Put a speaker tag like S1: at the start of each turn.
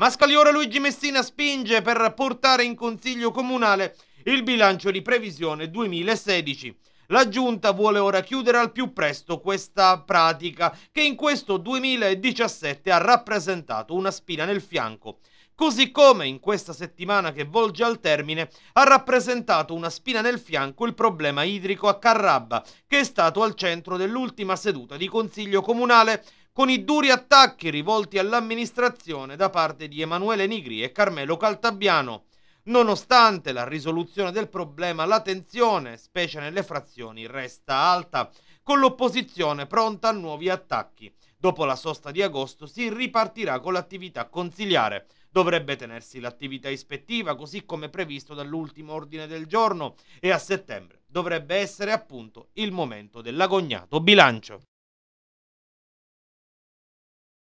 S1: Mascaliore Luigi Messina spinge per portare in consiglio comunale il bilancio di previsione 2016. La giunta vuole ora chiudere al più presto questa pratica che in questo 2017 ha rappresentato una spina nel fianco così come in questa settimana che volge al termine ha rappresentato una spina nel fianco il problema idrico a Carrabba, che è stato al centro dell'ultima seduta di Consiglio Comunale con i duri attacchi rivolti all'amministrazione da parte di Emanuele Nigri e Carmelo Caltabiano. Nonostante la risoluzione del problema, la tensione, specie nelle frazioni, resta alta, con l'opposizione pronta a nuovi attacchi. Dopo la sosta di agosto si ripartirà con l'attività consiliare. Dovrebbe tenersi l'attività ispettiva così come previsto dall'ultimo ordine del giorno e a settembre dovrebbe essere appunto il momento dell'agognato bilancio.